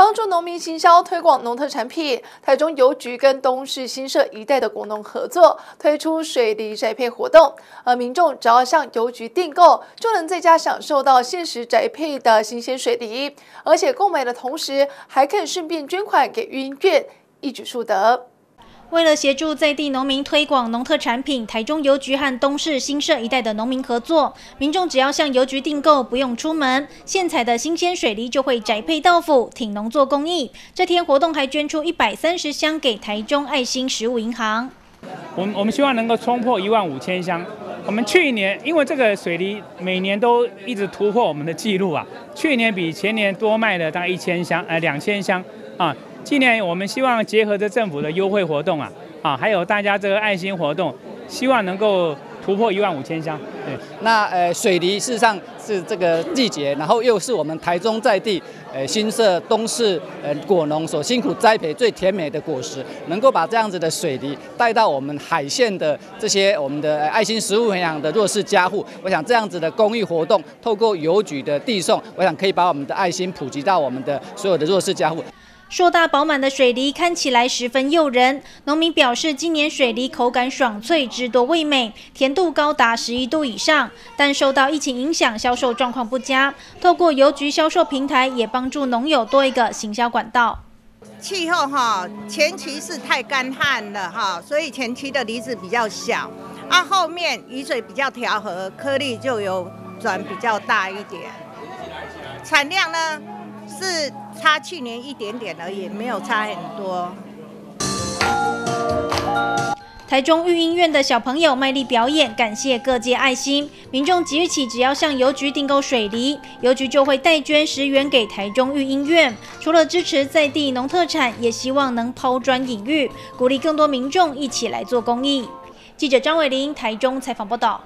帮助农民行销推广农特产品。台中邮局跟东市新社一带的果农合作，推出水梨宅配活动，而民众只要向邮局订购，就能在家享受到限时宅配的新鲜水梨，而且购买的同时还可以顺便捐款给育婴院，一举数得。为了协助在地农民推广农特产品，台中邮局和东市新社一带的农民合作，民众只要向邮局订购，不用出门，现采的新鲜水梨就会宅配到府，挺农做公益。这天活动还捐出一百三十箱给台中爱心食物银行。我们我们希望能够冲破一万五千箱。我们去年因为这个水梨每年都一直突破我们的记录啊，去年比前年多卖了大概一千箱，呃两千箱啊。今年我们希望结合着政府的优惠活动啊，啊，还有大家这个爱心活动，希望能够突破一万五千箱。对，那呃水梨事实上是这个季节，然后又是我们台中在地呃新社东市呃果农所辛苦栽培最甜美的果实，能够把这样子的水梨带到我们海线的这些我们的爱心食物营养的弱势家户，我想这样子的公益活动，透过邮局的递送，我想可以把我们的爱心普及到我们的所有的弱势家户。硕大饱满的水梨看起来十分诱人。农民表示，今年水梨口感爽脆，汁多味美，甜度高达十一度以上。但受到疫情影响，销售状况不佳。透过邮局销售平台，也帮助农友多一个行销管道。气候哈，前期是太干旱了哈，所以前期的梨子比较小。啊，后面雨水比较调和，颗粒就有转比较大一点。产量呢？是差去年一点点而已，没有差很多。台中育婴院的小朋友卖力表演，感谢各界爱心。民众即日起只要向邮局订购水梨，邮局就会代捐十元给台中育婴院。除了支持在地农特产，也希望能抛砖引玉，鼓励更多民众一起来做公益。记者张伟玲台中采访报道。